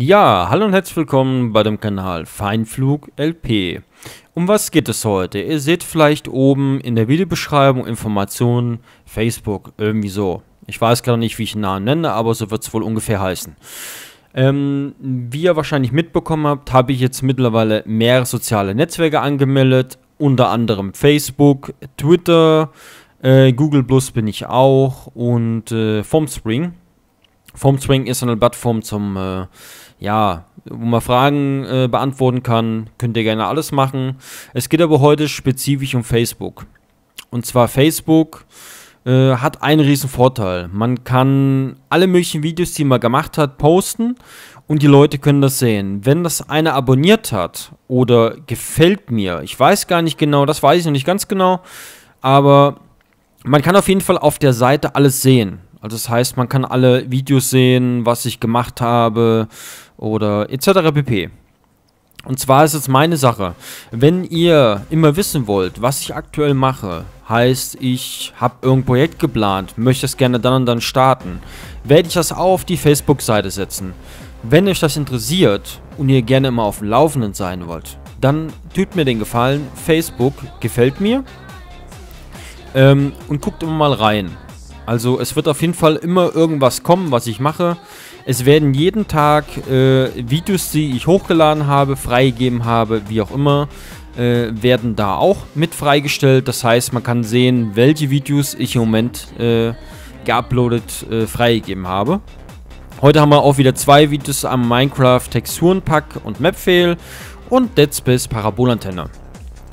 Ja, hallo und herzlich willkommen bei dem Kanal Feinflug LP. Um was geht es heute? Ihr seht vielleicht oben in der Videobeschreibung Informationen, Facebook, irgendwie so. Ich weiß gerade nicht, wie ich den Namen nenne, aber so wird es wohl ungefähr heißen. Ähm, wie ihr wahrscheinlich mitbekommen habt, habe ich jetzt mittlerweile mehrere soziale Netzwerke angemeldet, unter anderem Facebook, Twitter, äh, Google Plus bin ich auch und äh, Formspring. Formspring ist eine Plattform zum, äh, ja, wo man Fragen äh, beantworten kann. Könnt ihr gerne alles machen. Es geht aber heute spezifisch um Facebook. Und zwar Facebook äh, hat einen riesen Vorteil. Man kann alle möglichen Videos, die man gemacht hat, posten und die Leute können das sehen. Wenn das einer abonniert hat oder gefällt mir, ich weiß gar nicht genau, das weiß ich noch nicht ganz genau, aber man kann auf jeden Fall auf der Seite alles sehen. Also das heißt, man kann alle Videos sehen, was ich gemacht habe oder etc. pp. Und zwar ist es meine Sache. Wenn ihr immer wissen wollt, was ich aktuell mache, heißt, ich habe irgendein Projekt geplant, möchte es gerne dann und dann starten, werde ich das auf die Facebook-Seite setzen. Wenn euch das interessiert und ihr gerne immer auf dem Laufenden sein wollt, dann tut mir den Gefallen, Facebook gefällt mir ähm, und guckt immer mal rein. Also es wird auf jeden Fall immer irgendwas kommen, was ich mache. Es werden jeden Tag äh, Videos, die ich hochgeladen habe, freigegeben habe, wie auch immer, äh, werden da auch mit freigestellt. Das heißt, man kann sehen, welche Videos ich im Moment äh, geuploadet, äh, freigegeben habe. Heute haben wir auch wieder zwei Videos am Minecraft Texturenpack und Mapfail und Dead Space Parabolantenne.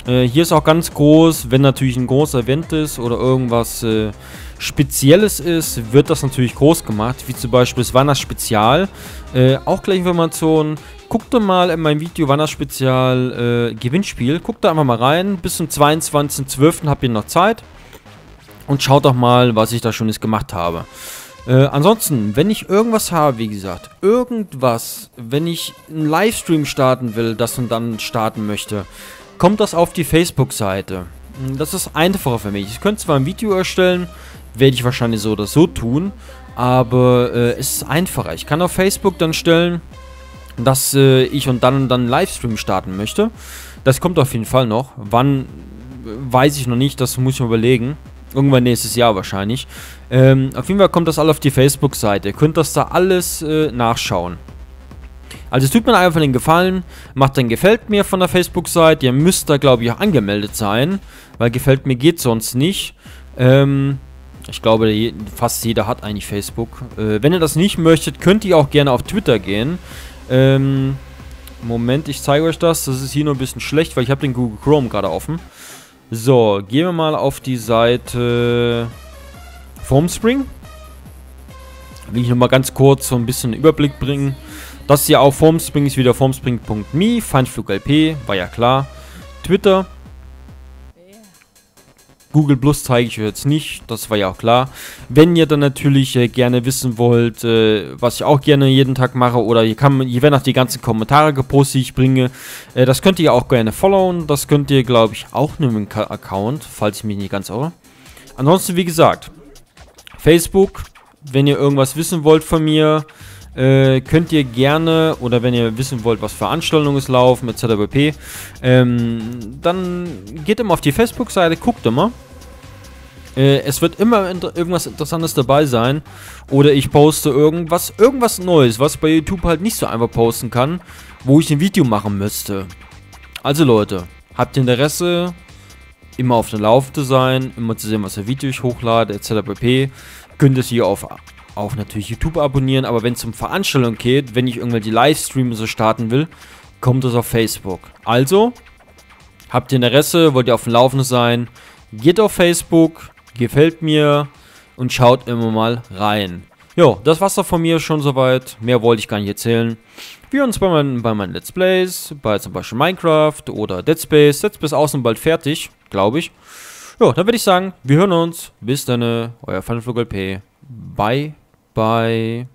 Äh, hier ist auch ganz groß, wenn natürlich ein großer Event ist oder irgendwas äh, Spezielles ist, wird das natürlich groß gemacht, wie zum Beispiel das Wanderspezial. Äh, auch gleich Informationen. Guckt doch mal in mein Video Wanderspezial äh, Gewinnspiel. Guckt da einfach mal rein. Bis zum 22.12. habt ihr noch Zeit. Und schaut doch mal, was ich da schon jetzt gemacht habe. Äh, ansonsten, wenn ich irgendwas habe, wie gesagt, irgendwas, wenn ich einen Livestream starten will, das und dann starten möchte, kommt das auf die Facebook-Seite. Das ist einfacher für mich. Ich könnte zwar ein Video erstellen, werde ich wahrscheinlich so oder so tun. Aber äh, es ist einfacher. Ich kann auf Facebook dann stellen, dass äh, ich und dann und dann einen Livestream starten möchte. Das kommt auf jeden Fall noch. Wann, weiß ich noch nicht. Das muss ich mir überlegen. Irgendwann nächstes Jahr wahrscheinlich. Ähm, auf jeden Fall kommt das alles auf die Facebook-Seite. Ihr könnt das da alles äh, nachschauen. Also es tut mir einfach den Gefallen, macht dann Gefällt mir von der Facebook-Seite. Ihr müsst da, glaube ich, auch angemeldet sein, weil Gefällt mir geht sonst nicht. Ähm, ich glaube, fast jeder hat eigentlich Facebook. Äh, wenn ihr das nicht möchtet, könnt ihr auch gerne auf Twitter gehen. Ähm, Moment, ich zeige euch das. Das ist hier nur ein bisschen schlecht, weil ich habe den Google Chrome gerade offen. So, gehen wir mal auf die Seite Formspring. Will ich nochmal ganz kurz so ein bisschen Überblick bringen. Das hier auch Formspring ist wieder formspring.me, FeinflugLP, war ja klar. Twitter, Google Plus zeige ich euch jetzt nicht, das war ja auch klar. Wenn ihr dann natürlich äh, gerne wissen wollt, äh, was ich auch gerne jeden Tag mache, oder hier, kann, hier werden auch die ganzen Kommentare gepostet, die ich bringe, äh, das könnt ihr auch gerne followen. Das könnt ihr, glaube ich, auch nur dem Account, falls ich mich nicht ganz irre. Ansonsten, wie gesagt, Facebook, wenn ihr irgendwas wissen wollt von mir, äh, könnt ihr gerne, oder wenn ihr wissen wollt, was Veranstaltungen laufen, etc. pp., ähm, dann geht immer auf die Facebook-Seite, guckt immer. Äh, es wird immer inter irgendwas Interessantes dabei sein. Oder ich poste irgendwas, irgendwas Neues, was bei YouTube halt nicht so einfach posten kann, wo ich ein Video machen müsste. Also Leute, habt ihr Interesse, immer auf der Laufende sein, immer zu sehen, was für Video ich hochlade, etc. pp. Könnt ihr es hier auf, auf natürlich YouTube abonnieren, aber wenn es um Veranstaltungen geht, wenn ich irgendwelche Livestreams so starten will, kommt es auf Facebook. Also, habt ihr Interesse, wollt ihr auf dem Laufenden sein, geht auf Facebook, gefällt mir und schaut immer mal rein. Jo, das war's doch von mir schon soweit. Mehr wollte ich gar nicht erzählen. Wir uns bei meinen, bei meinen Let's Plays, bei zum Beispiel Minecraft oder Dead Space. Dead Space außen bald fertig, glaube ich. Jo, dann würde ich sagen, wir hören uns. Bis dann, euer Funflug LP. Bye, bye.